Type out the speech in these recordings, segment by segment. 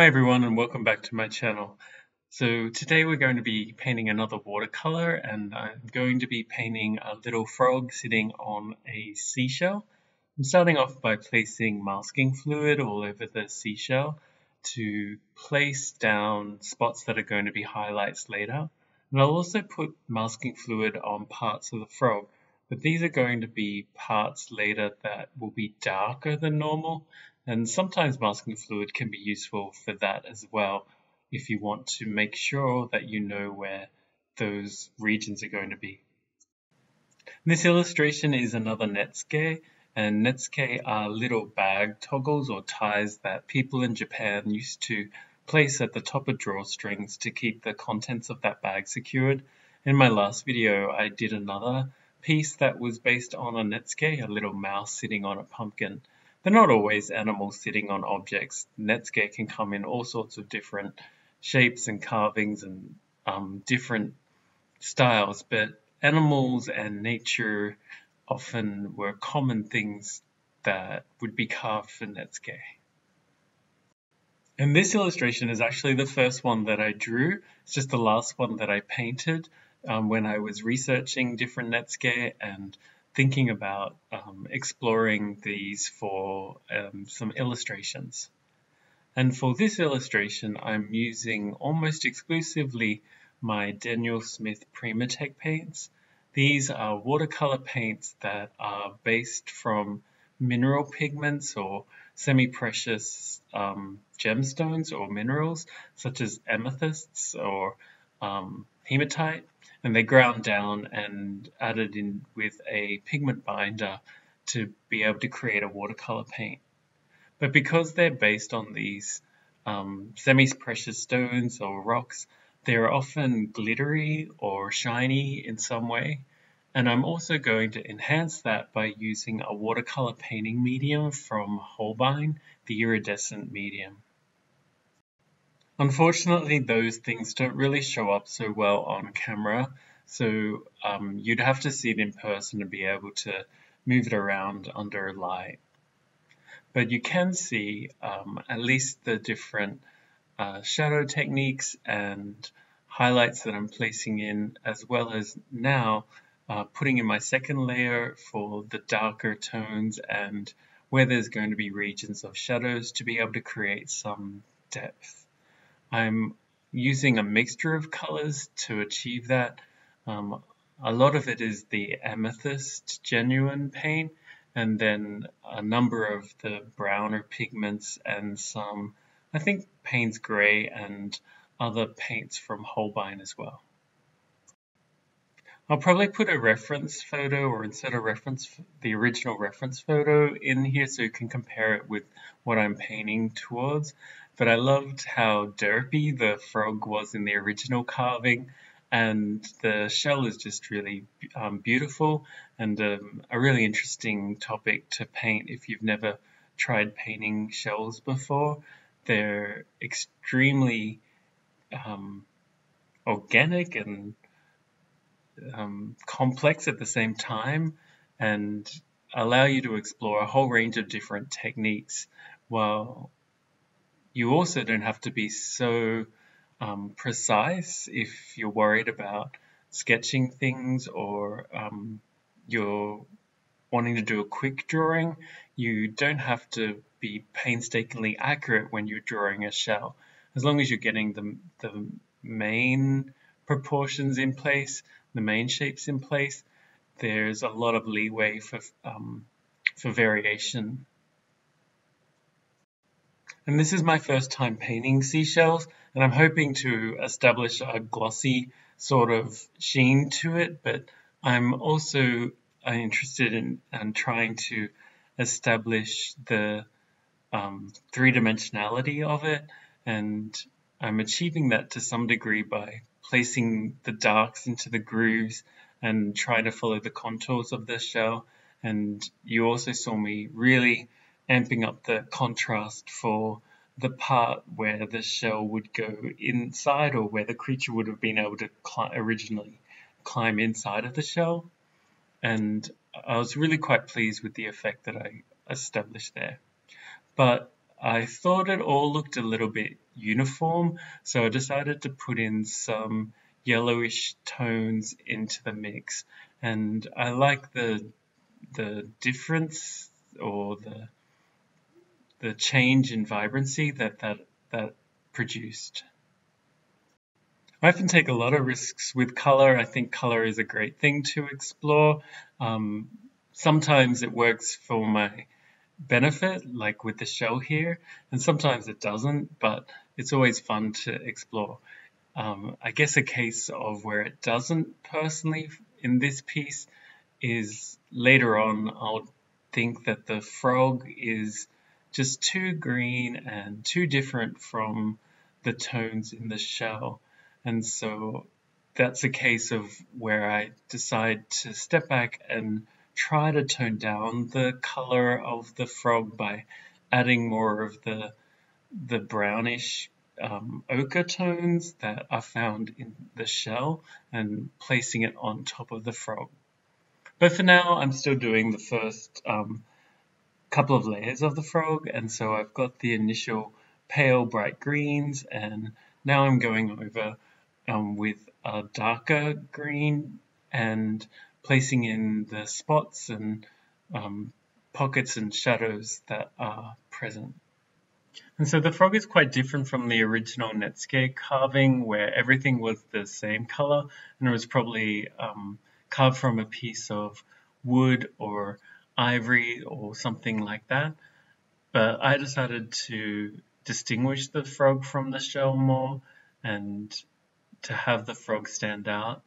Hi everyone and welcome back to my channel. So today we're going to be painting another watercolor and I'm going to be painting a little frog sitting on a seashell. I'm starting off by placing masking fluid all over the seashell to place down spots that are going to be highlights later. And I'll also put masking fluid on parts of the frog, but these are going to be parts later that will be darker than normal and sometimes masking fluid can be useful for that as well if you want to make sure that you know where those regions are going to be. This illustration is another Netsuke, and Netsuke are little bag toggles or ties that people in Japan used to place at the top of drawstrings to keep the contents of that bag secured. In my last video, I did another piece that was based on a Netsuke, a little mouse sitting on a pumpkin. They're not always animals sitting on objects. Netsuke can come in all sorts of different shapes and carvings and um, different styles, but animals and nature often were common things that would be carved for Netsuke. And this illustration is actually the first one that I drew. It's just the last one that I painted um, when I was researching different Netsuke and thinking about um, exploring these for um, some illustrations. And for this illustration, I'm using almost exclusively my Daniel Smith Primatek paints. These are watercolor paints that are based from mineral pigments or semi-precious um, gemstones or minerals such as amethysts or um, hematite and they ground down and added in with a pigment binder to be able to create a watercolor paint. But because they're based on these um, semi-precious stones or rocks, they're often glittery or shiny in some way. And I'm also going to enhance that by using a watercolor painting medium from Holbein, the iridescent medium. Unfortunately, those things don't really show up so well on camera, so um, you'd have to see it in person to be able to move it around under light. But you can see um, at least the different uh, shadow techniques and highlights that I'm placing in, as well as now uh, putting in my second layer for the darker tones and where there's going to be regions of shadows to be able to create some depth. I'm using a mixture of colors to achieve that. Um, a lot of it is the amethyst genuine paint and then a number of the browner pigments and some, I think, Payne's Gray and other paints from Holbein as well. I'll probably put a reference photo or insert a reference, the original reference photo in here so you can compare it with what I'm painting towards but I loved how derpy the frog was in the original carving and the shell is just really um, beautiful and um, a really interesting topic to paint if you've never tried painting shells before. They're extremely um, organic and um, complex at the same time and allow you to explore a whole range of different techniques while you also don't have to be so um, precise if you're worried about sketching things or um, you're wanting to do a quick drawing. You don't have to be painstakingly accurate when you're drawing a shell. As long as you're getting the, the main proportions in place, the main shapes in place, there's a lot of leeway for um, for variation and this is my first time painting seashells and I'm hoping to establish a glossy sort of sheen to it but I'm also uh, interested in, in trying to establish the um, three-dimensionality of it and I'm achieving that to some degree by placing the darks into the grooves and try to follow the contours of the shell. And you also saw me really amping up the contrast for the part where the shell would go inside or where the creature would have been able to originally climb inside of the shell. And I was really quite pleased with the effect that I established there. But I thought it all looked a little bit uniform, so I decided to put in some yellowish tones into the mix. And I like the the difference or the the change in vibrancy that that, that produced. I often take a lot of risks with color. I think color is a great thing to explore. Um, sometimes it works for my benefit, like with the shell here, and sometimes it doesn't, but it's always fun to explore. Um, I guess a case of where it doesn't personally in this piece is later on I'll think that the frog is just too green and too different from the tones in the shell. And so that's a case of where I decide to step back and try to tone down the color of the frog by adding more of the the brownish um, ochre tones that are found in the shell and placing it on top of the frog. But for now, I'm still doing the first um, couple of layers of the frog, and so I've got the initial pale bright greens, and now I'm going over um, with a darker green and placing in the spots and um, pockets and shadows that are present. And so the frog is quite different from the original Netsuke carving where everything was the same color and it was probably um, carved from a piece of wood or ivory or something like that. But I decided to distinguish the frog from the shell more and to have the frog stand out.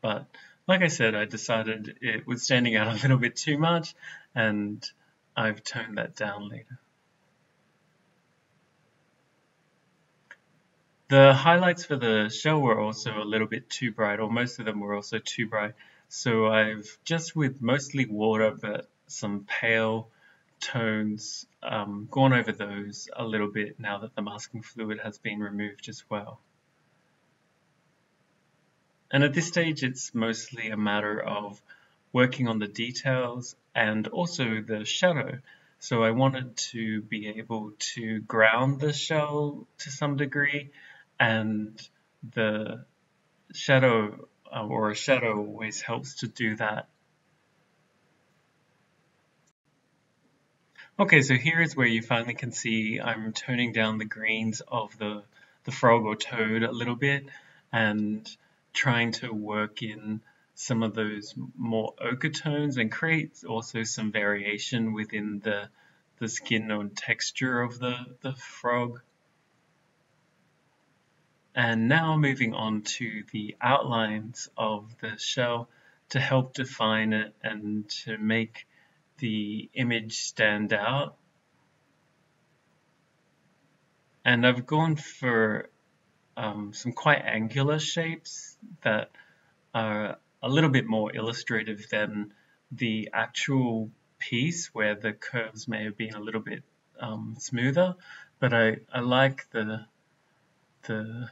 But like I said, I decided it was standing out a little bit too much and I've toned that down later. The highlights for the shell were also a little bit too bright, or most of them were also too bright. So I've just with mostly water but some pale tones um, gone over those a little bit now that the masking fluid has been removed as well. And at this stage, it's mostly a matter of working on the details and also the shadow. So I wanted to be able to ground the shell to some degree and the shadow uh, or a shadow always helps to do that. Okay, so here is where you finally can see I'm toning down the greens of the, the frog or toad a little bit and trying to work in some of those more ochre tones and create also some variation within the the skin and texture of the, the frog. And now moving on to the outlines of the shell to help define it and to make the image stand out. And I've gone for um, some quite angular shapes that are a little bit more illustrative than the actual piece where the curves may have been a little bit um, smoother, but I, I like the the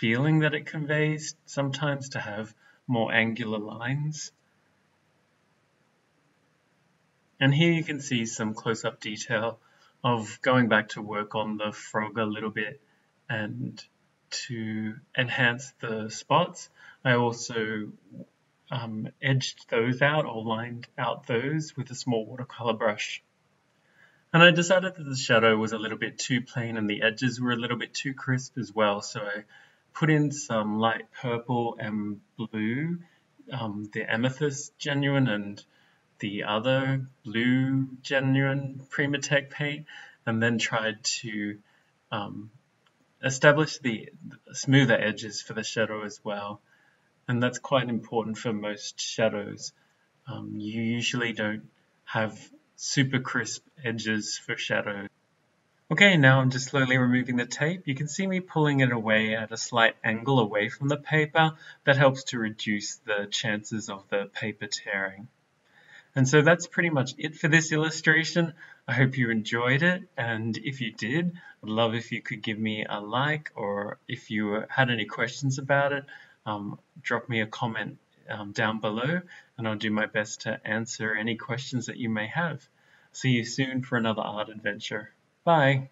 feeling that it conveys sometimes to have more angular lines. And here you can see some close-up detail of going back to work on the frog a little bit and to enhance the spots. I also um, edged those out or lined out those with a small watercolor brush. And I decided that the shadow was a little bit too plain and the edges were a little bit too crisp as well. So I put in some light purple and blue, um, the amethyst genuine and the other blue genuine Primatek paint, and then tried to um, establish the smoother edges for the shadow as well. And that's quite important for most shadows. Um, you usually don't have super crisp edges for shadows. Okay, now I'm just slowly removing the tape. You can see me pulling it away at a slight angle away from the paper. That helps to reduce the chances of the paper tearing. And so that's pretty much it for this illustration. I hope you enjoyed it, and if you did, I'd love if you could give me a like, or if you had any questions about it, um, drop me a comment um, down below, and I'll do my best to answer any questions that you may have. See you soon for another art adventure. Bye!